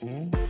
Mm-hmm.